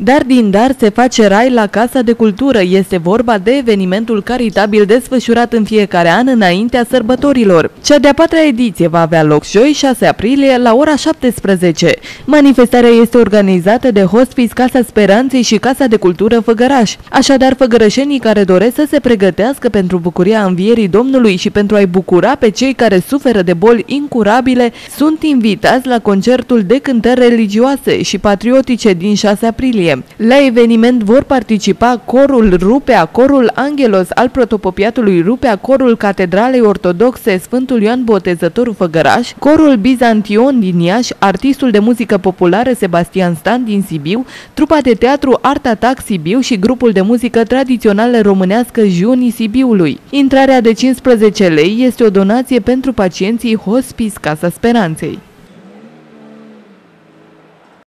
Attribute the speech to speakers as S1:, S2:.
S1: Dar din dar se face rai la Casa de Cultură. Este vorba de evenimentul caritabil desfășurat în fiecare an înaintea sărbătorilor. Cea de-a patra ediție va avea loc joi 6 aprilie la ora 17. Manifestarea este organizată de Hospice Casa Speranței și Casa de Cultură Făgăraș. Așadar, făgărășenii care doresc să se pregătească pentru bucuria învierii Domnului și pentru a-i bucura pe cei care suferă de boli incurabile sunt invitați la concertul de cântări religioase și patriotice din 6 aprilie. La eveniment vor participa corul Rupea, corul Angelos al protopopiatului Rupea, corul Catedralei Ortodoxe Sfântul Ioan Botezătorul Făgăraș, corul Bizantion din Iași, artistul de muzică populară Sebastian Stan din Sibiu, trupa de teatru Art Attack Sibiu și grupul de muzică tradițională românească Junii Sibiului. Intrarea de 15 lei este o donație pentru pacienții Hospice Casa Speranței.